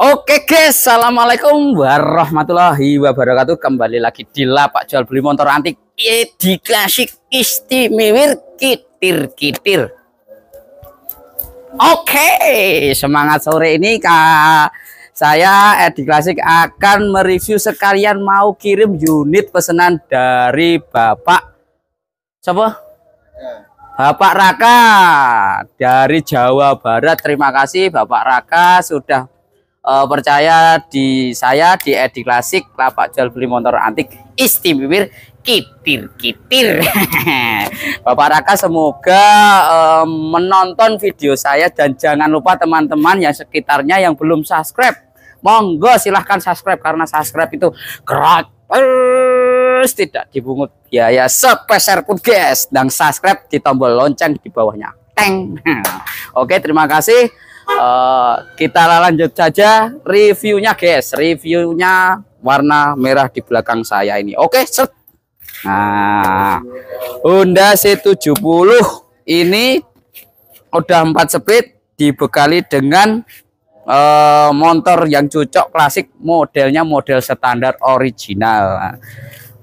Oke guys, assalamualaikum warahmatullahi wabarakatuh. Kembali lagi di lapak jual beli motor antik di klasik istimewir kitir kitir. Oke, semangat sore ini kak. Saya Edi Klasik akan mereview sekalian mau kirim unit pesanan dari Bapak siapa? Bapak Raka dari Jawa Barat. Terima kasih Bapak Raka sudah uh, percaya di saya di Edi Klasik lapak jual beli motor antik istimewa kitir-kitir. Bapak Raka semoga uh, menonton video saya dan jangan lupa teman-teman yang sekitarnya yang belum subscribe. Monggo silahkan subscribe karena subscribe itu gratis tidak dibungut biaya sepeser pun guys dan subscribe di tombol lonceng di bawahnya teng oke terima kasih uh, kita lanjut saja. Reviewnya guys. Reviewnya warna merah di belakang saya ini. Oke set. Nah Honda C70 ini udah 4 speed dibekali dengan uh, motor yang cocok klasik modelnya model standar original.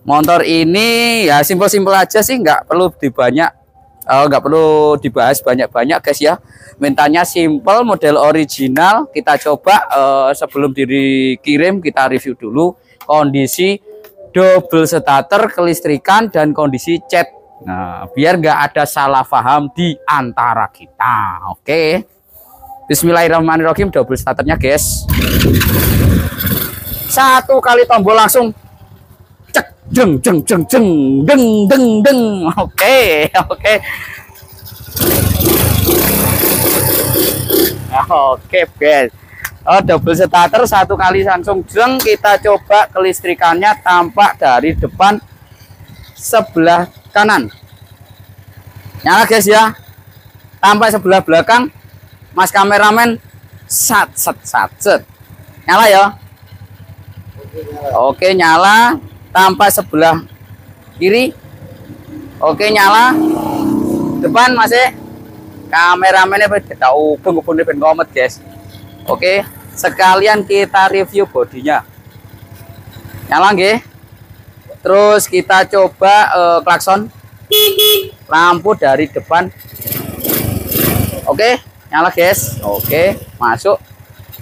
Motor ini ya simpel-simpel aja sih nggak perlu dibanyak uh, nggak perlu dibahas banyak-banyak guys ya. Mintanya simple model original. Kita coba uh, sebelum dikirim kita review dulu kondisi double starter kelistrikan dan kondisi cat. Nah biar nggak ada salah paham di antara kita. Oke. Okay. Bismillahirrahmanirrahim. Double starternya guys. Satu kali tombol langsung jeng jeng jeng jeng deng deng deng oke oke oke guys oh double starter satu kali langsung jeng kita coba kelistrikannya tampak dari depan sebelah kanan. Nyala guys ya. Tampak sebelah belakang. Mas kameramen sat sat sat set. Nyala ya. Oke nyala tampak sebelah kiri. Oke nyala. Depan masih kameramennya kita ubung ubung ben komet guys. Oke sekalian kita review bodinya. Nyala nggih. Terus kita coba uh, klakson. Lampu dari depan. Oke nyala guys. Oke masuk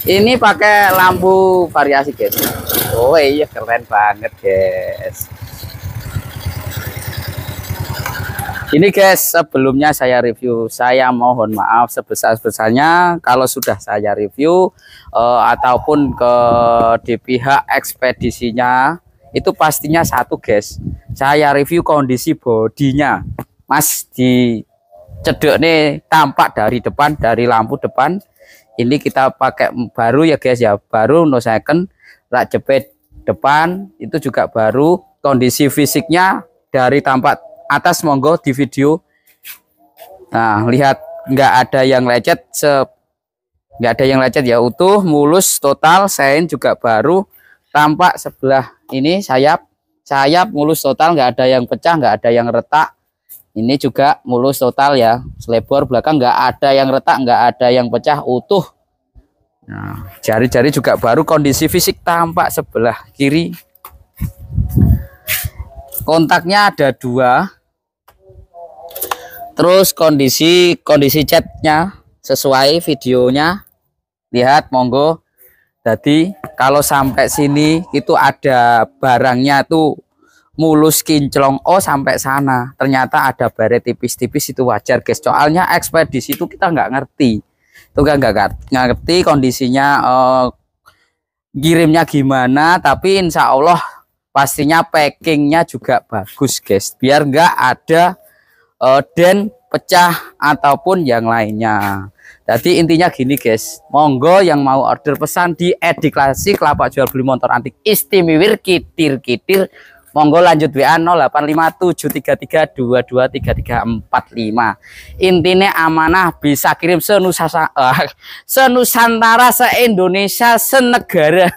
ini pakai lampu variasi guys. Oh iya keren banget guys. Ini guys sebelumnya saya review. Saya mohon maaf sebesar-besarnya kalau sudah saya review uh, ataupun ke di pihak ekspedisinya. Itu pastinya satu guys. Saya review kondisi bodinya. Mas di cedek nih tampak dari depan dari lampu depan ini kita pakai baru ya guys ya. Baru no second rak jepit depan itu juga baru. Kondisi fisiknya dari tampak atas monggo di video. Nah lihat nggak ada yang lecet se nggak ada yang lecet ya. Utuh mulus total sein juga baru. Tampak sebelah ini sayap. Sayap mulus total nggak ada yang pecah nggak ada yang retak ini juga mulus total ya selebor belakang nggak ada yang retak nggak ada yang pecah utuh Nah, jari-jari juga baru kondisi fisik tampak sebelah kiri. Kontaknya ada dua. Terus kondisi kondisi catnya sesuai videonya. Lihat monggo. Jadi kalau sampai sini itu ada barangnya tuh mulus kinclong oh sampai sana. Ternyata ada baret tipis-tipis itu wajar guys. Soalnya ekspedisi itu kita nggak ngerti. Itu kan nggak ngerti kondisinya uh, kirimnya gimana tapi insya Allah pastinya packingnya juga bagus guys. Biar nggak ada uh, den pecah ataupun yang lainnya. Jadi intinya gini guys. Monggo yang mau order pesan di Edi Klasik lapak jual beli motor antik istimewir kitir-kitir Monggo lanjut WA 085733223345. Intinya amanah bisa kirim senusasa, uh, senusantara se-Indonesia senegara.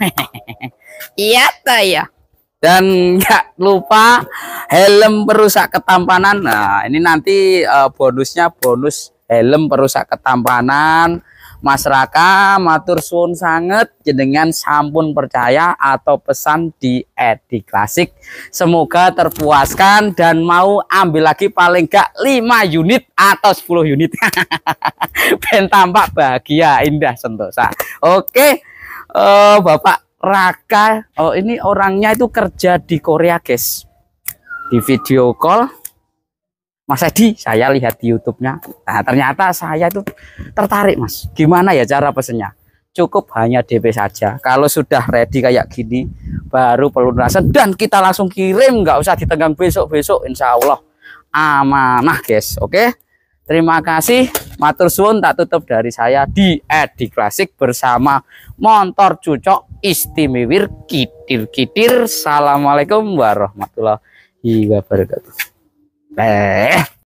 iya ta ya. Dan nggak lupa helm perusak ketampanan. Nah, ini nanti uh, bonusnya bonus helm perusak ketampanan Mas Raka matur suwun sangat jenengan sampun percaya atau pesan di Edi Klasik. Semoga terpuaskan dan mau ambil lagi paling gak 5 unit atau 10 unit. Ben tampak bahagia indah sentosa. Oke uh, Bapak Raka oh ini orangnya itu kerja di Korea guys. Di video call Mas Edi, saya lihat di YouTube-nya. Nah, ternyata saya itu tertarik, Mas. Gimana ya cara pesennya? Cukup hanya DP saja. Kalau sudah ready kayak gini, baru pelunasan dan kita langsung kirim, nggak usah ditenggang besok-besok, insya Allah amanah, guys. Oke? Terima kasih. Matur suwun tak tutup dari saya di Edi Klasik bersama motor cucok istimewir kitir-kitir. Assalamualaikum warahmatullahi wabarakatuh. Eh.